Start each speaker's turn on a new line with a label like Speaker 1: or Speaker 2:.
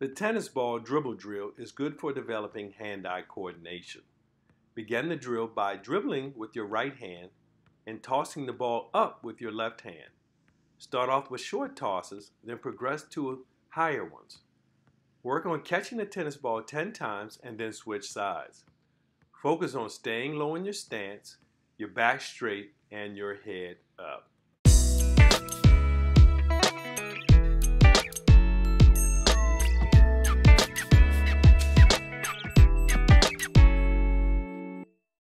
Speaker 1: The tennis ball dribble drill is good for developing hand-eye coordination. Begin the drill by dribbling with your right hand and tossing the ball up with your left hand. Start off with short tosses, then progress to higher ones. Work on catching the tennis ball 10 times and then switch sides. Focus on staying low in your stance, your back straight, and your head up.